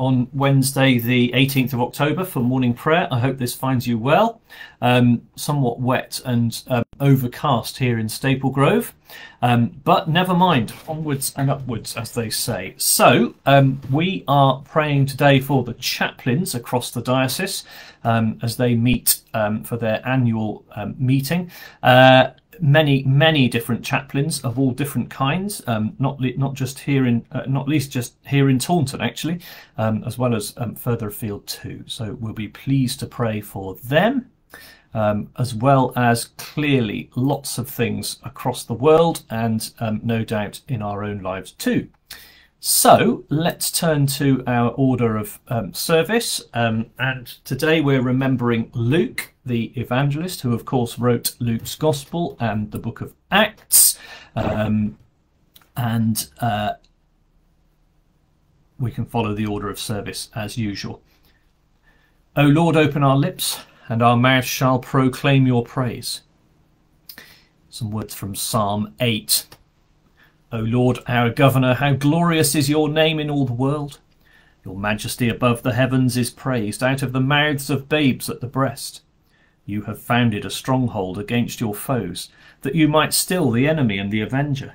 on Wednesday, the 18th of October, for morning prayer. I hope this finds you well. Um, somewhat wet and um, overcast here in Staplegrove, um, but never mind, onwards and upwards, as they say. So, um, we are praying today for the chaplains across the diocese um, as they meet um, for their annual meeting. Uh, many many different chaplains of all different kinds um, not not just here in uh, not least just here in Taunton actually um, as well as um, further afield too. So we'll be pleased to pray for them um, as well as clearly lots of things across the world and um, no doubt in our own lives too so let's turn to our order of um, service. Um, and today we're remembering Luke, the evangelist, who of course wrote Luke's Gospel and the book of Acts. Um, and uh, we can follow the order of service as usual. O Lord, open our lips, and our mouth shall proclaim your praise. Some words from Psalm 8. O Lord, our governor, how glorious is your name in all the world. Your majesty above the heavens is praised out of the mouths of babes at the breast. You have founded a stronghold against your foes, that you might still the enemy and the avenger.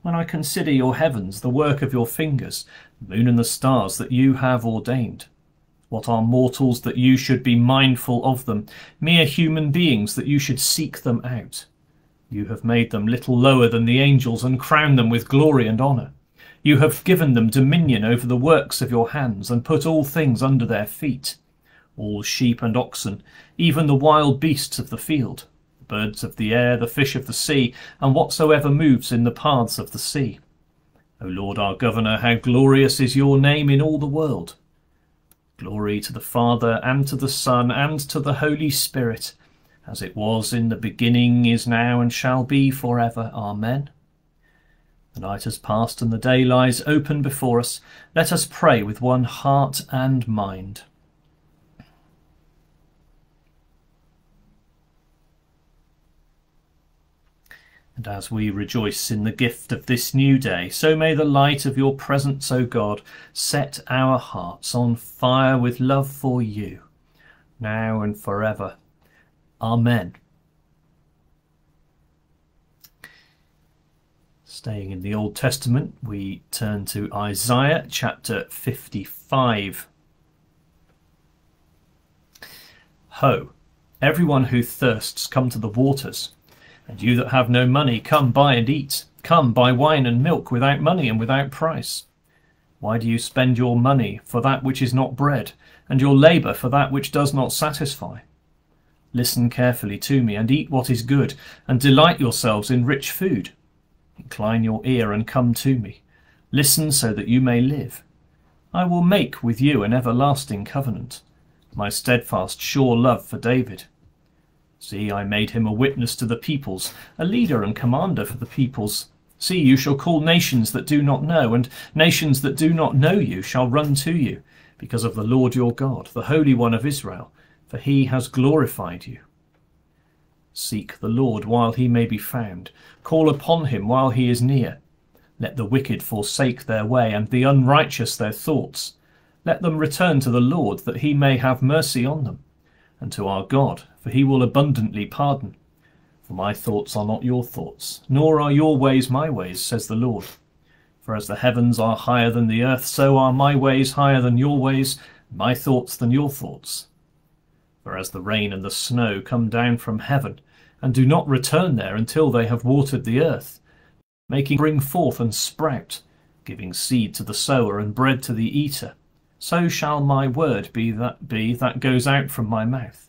When I consider your heavens, the work of your fingers, the moon and the stars that you have ordained, what are mortals that you should be mindful of them, mere human beings that you should seek them out? You have made them little lower than the angels and crowned them with glory and honour. You have given them dominion over the works of your hands and put all things under their feet. All sheep and oxen, even the wild beasts of the field, the birds of the air, the fish of the sea, and whatsoever moves in the paths of the sea. O Lord our Governor, how glorious is your name in all the world. Glory to the Father, and to the Son, and to the Holy Spirit, as it was in the beginning, is now, and shall be for ever. Amen. The night has passed and the day lies open before us. Let us pray with one heart and mind. And as we rejoice in the gift of this new day, so may the light of your presence, O God, set our hearts on fire with love for you, now and forever. Amen. Staying in the Old Testament, we turn to Isaiah chapter 55. Ho, everyone who thirsts, come to the waters. And you that have no money, come buy and eat. Come buy wine and milk without money and without price. Why do you spend your money for that which is not bread, and your labour for that which does not satisfy? Listen carefully to me, and eat what is good, and delight yourselves in rich food. Incline your ear and come to me. Listen so that you may live. I will make with you an everlasting covenant, my steadfast, sure love for David. See, I made him a witness to the peoples, a leader and commander for the peoples. See, you shall call nations that do not know, and nations that do not know you shall run to you, because of the Lord your God, the Holy One of Israel for he has glorified you. Seek the Lord while he may be found. Call upon him while he is near. Let the wicked forsake their way, and the unrighteous their thoughts. Let them return to the Lord, that he may have mercy on them, and to our God, for he will abundantly pardon. For my thoughts are not your thoughts, nor are your ways my ways, says the Lord. For as the heavens are higher than the earth, so are my ways higher than your ways, my thoughts than your thoughts. For as the rain and the snow come down from heaven, and do not return there until they have watered the earth, making bring forth and sprout, giving seed to the sower and bread to the eater, so shall my word be that be that goes out from my mouth.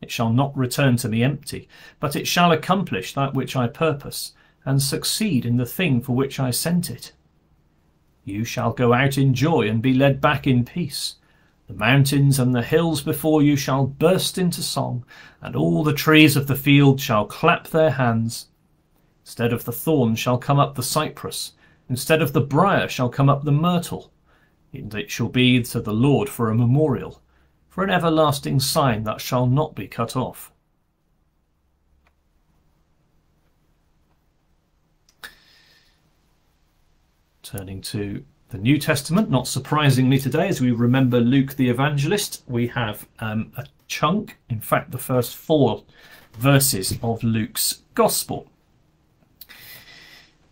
It shall not return to me empty, but it shall accomplish that which I purpose, and succeed in the thing for which I sent it. You shall go out in joy and be led back in peace. The mountains and the hills before you shall burst into song, and all the trees of the field shall clap their hands. Instead of the thorn shall come up the cypress, instead of the brier shall come up the myrtle. And it shall be to the Lord for a memorial, for an everlasting sign that shall not be cut off. Turning to the New Testament, not surprisingly today, as we remember Luke the Evangelist, we have um, a chunk, in fact, the first four verses of Luke's Gospel.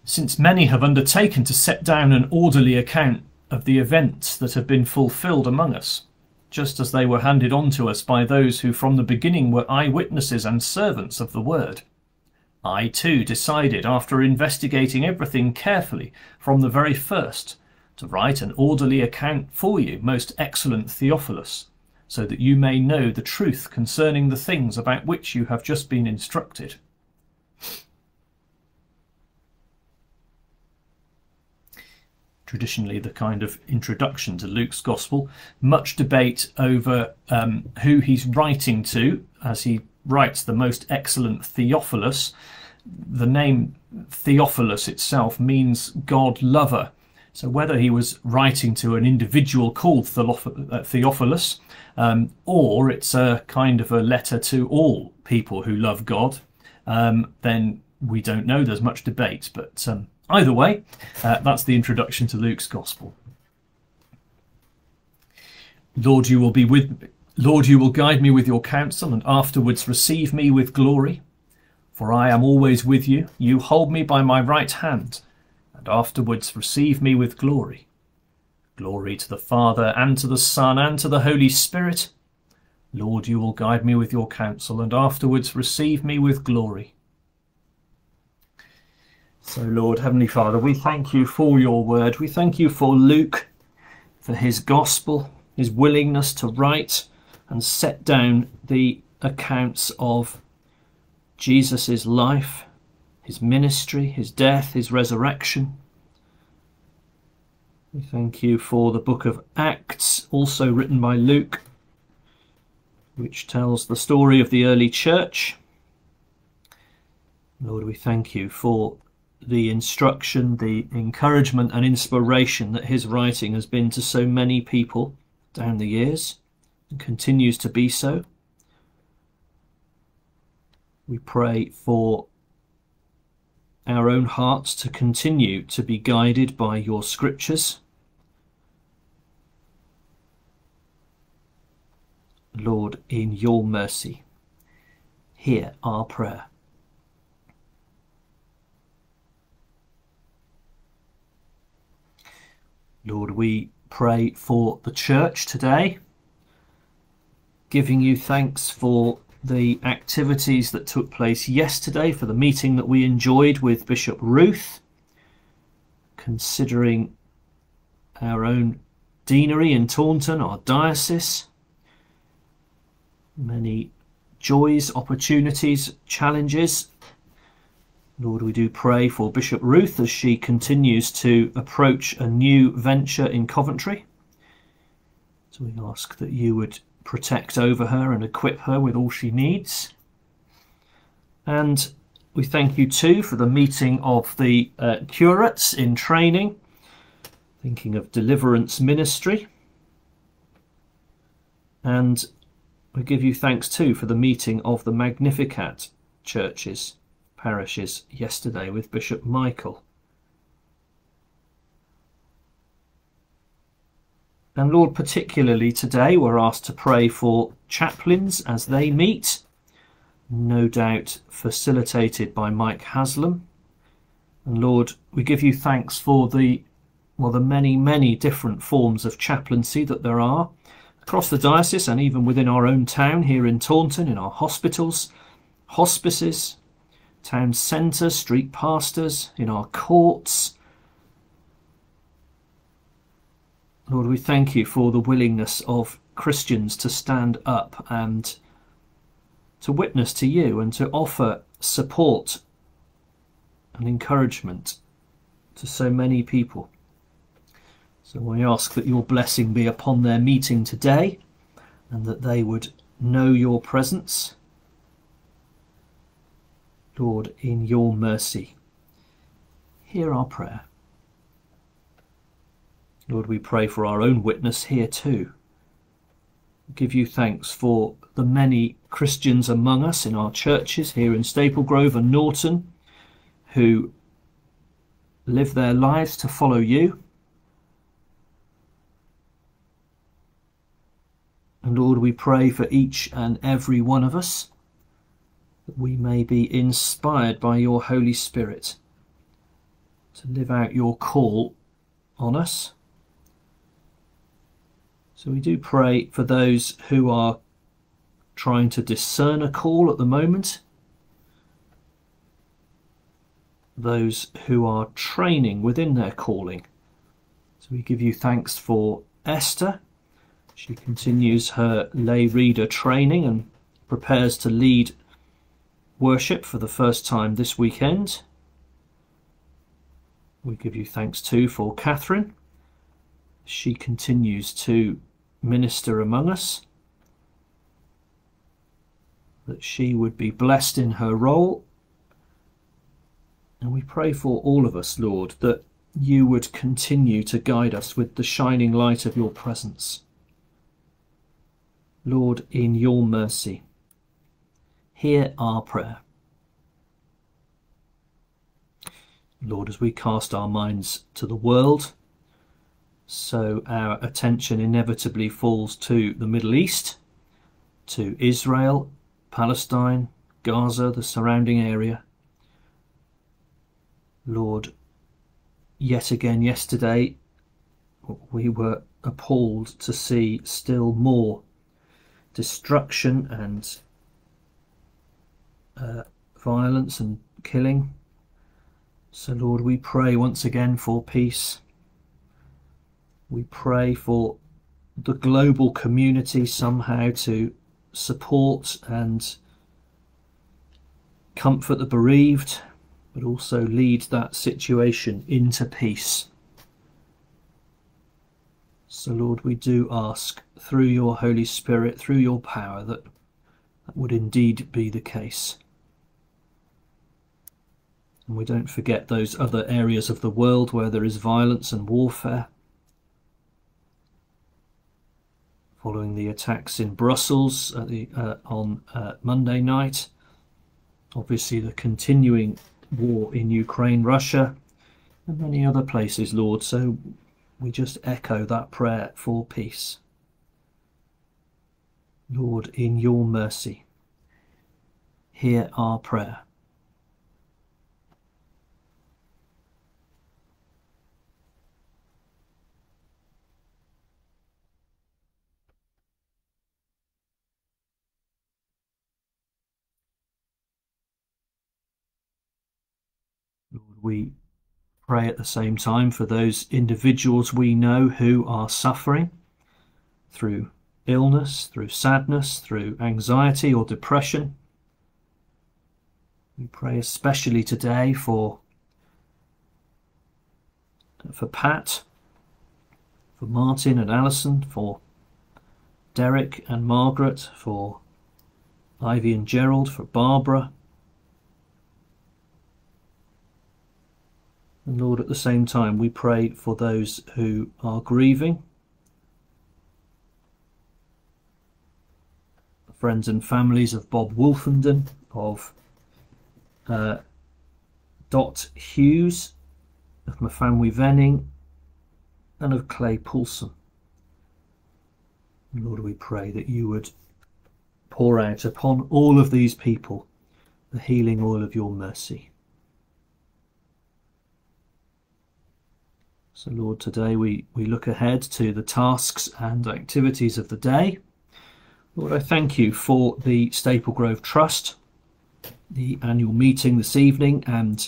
Since many have undertaken to set down an orderly account of the events that have been fulfilled among us, just as they were handed on to us by those who from the beginning were eyewitnesses and servants of the word. I too decided, after investigating everything carefully from the very first, to write an orderly account for you, most excellent Theophilus, so that you may know the truth concerning the things about which you have just been instructed. traditionally the kind of introduction to Luke's Gospel. Much debate over um, who he's writing to, as he writes the most excellent Theophilus. The name Theophilus itself means God lover. So whether he was writing to an individual called uh, Theophilus, um, or it's a kind of a letter to all people who love God, um, then we don't know. There's much debate, but um, Either way, uh, that's the introduction to Luke's Gospel. Lord, you will be with me. Lord, you will guide me with your counsel and afterwards receive me with glory. For I am always with you. You hold me by my right hand and afterwards receive me with glory. Glory to the Father and to the Son and to the Holy Spirit. Lord, you will guide me with your counsel and afterwards receive me with glory. So, Lord, Heavenly Father, we thank you for your word. We thank you for Luke, for his gospel, his willingness to write and set down the accounts of Jesus' life, his ministry, his death, his resurrection. We thank you for the book of Acts, also written by Luke, which tells the story of the early church. Lord, we thank you for the instruction, the encouragement and inspiration that his writing has been to so many people down the years and continues to be so. We pray for our own hearts to continue to be guided by your scriptures. Lord, in your mercy, hear our prayer. Lord, we pray for the church today, giving you thanks for the activities that took place yesterday, for the meeting that we enjoyed with Bishop Ruth, considering our own deanery in Taunton, our diocese, many joys, opportunities, challenges Lord, we do pray for Bishop Ruth as she continues to approach a new venture in Coventry. So we ask that you would protect over her and equip her with all she needs. And we thank you too for the meeting of the uh, curates in training, thinking of deliverance ministry. And we give you thanks too for the meeting of the Magnificat churches parishes yesterday with Bishop Michael. And Lord, particularly today, we're asked to pray for chaplains as they meet, no doubt facilitated by Mike Haslam. And Lord, we give you thanks for the well, the many, many different forms of chaplaincy that there are across the diocese and even within our own town here in Taunton, in our hospitals, hospices, town centre, street pastors, in our courts. Lord, we thank you for the willingness of Christians to stand up and to witness to you and to offer support and encouragement to so many people. So we ask that your blessing be upon their meeting today and that they would know your presence Lord, in your mercy, hear our prayer. Lord, we pray for our own witness here too. Give you thanks for the many Christians among us in our churches here in Staplegrove and Norton who live their lives to follow you. And Lord, we pray for each and every one of us that we may be inspired by your Holy Spirit to live out your call on us. So we do pray for those who are trying to discern a call at the moment, those who are training within their calling. So we give you thanks for Esther. She continues her lay reader training and prepares to lead worship for the first time this weekend. We give you thanks too for Catherine. She continues to minister among us that she would be blessed in her role. And we pray for all of us, Lord, that you would continue to guide us with the shining light of your presence. Lord, in your mercy, hear our prayer. Lord, as we cast our minds to the world, so our attention inevitably falls to the Middle East, to Israel Palestine, Gaza, the surrounding area. Lord, yet again yesterday we were appalled to see still more destruction and uh, violence and killing. So, Lord, we pray once again for peace. We pray for the global community somehow to support and comfort the bereaved, but also lead that situation into peace. So, Lord, we do ask through your Holy Spirit, through your power, that that would indeed be the case. And we don't forget those other areas of the world where there is violence and warfare. Following the attacks in Brussels the, uh, on uh, Monday night. Obviously, the continuing war in Ukraine, Russia, and many other places, Lord. So we just echo that prayer for peace. Lord, in your mercy, hear our prayer. We pray at the same time for those individuals we know who are suffering through illness, through sadness, through anxiety or depression. We pray especially today for for Pat, for Martin and Alison, for Derek and Margaret, for Ivy and Gerald, for Barbara, And Lord, at the same time, we pray for those who are grieving, the friends and families of Bob Wolfenden, of uh, Dot Hughes, of Myfanwy Venning, and of Clay Poulson. Lord, we pray that you would pour out upon all of these people the healing oil of your mercy. So, Lord, today we, we look ahead to the tasks and activities of the day. Lord, I thank you for the Staplegrove Trust, the annual meeting this evening, and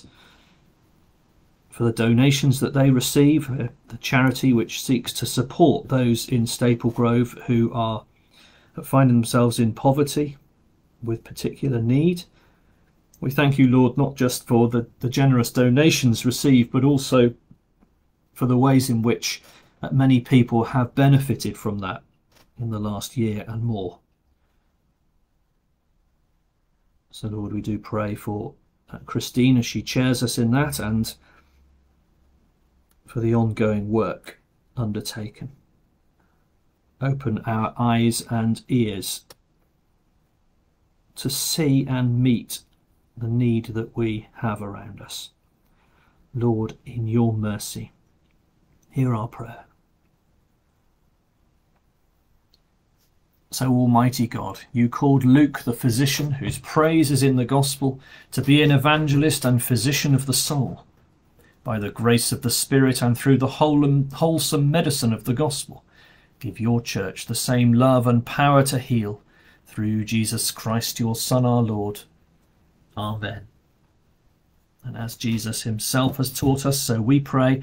for the donations that they receive, uh, the charity which seeks to support those in Staplegrove who are finding themselves in poverty with particular need. We thank you, Lord, not just for the, the generous donations received, but also for the ways in which uh, many people have benefited from that in the last year and more. So, Lord, we do pray for uh, Christine as she chairs us in that and for the ongoing work undertaken. Open our eyes and ears to see and meet the need that we have around us. Lord, in your mercy. Hear our prayer. So, Almighty God, you called Luke the physician, whose praise is in the gospel, to be an evangelist and physician of the soul. By the grace of the Spirit and through the wholesome medicine of the gospel, give your church the same love and power to heal, through Jesus Christ, your Son, our Lord. Amen. And as Jesus himself has taught us, so we pray,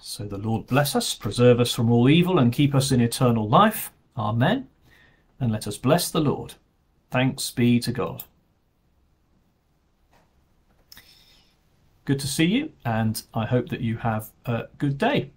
So the Lord bless us, preserve us from all evil, and keep us in eternal life. Amen. And let us bless the Lord. Thanks be to God. Good to see you, and I hope that you have a good day.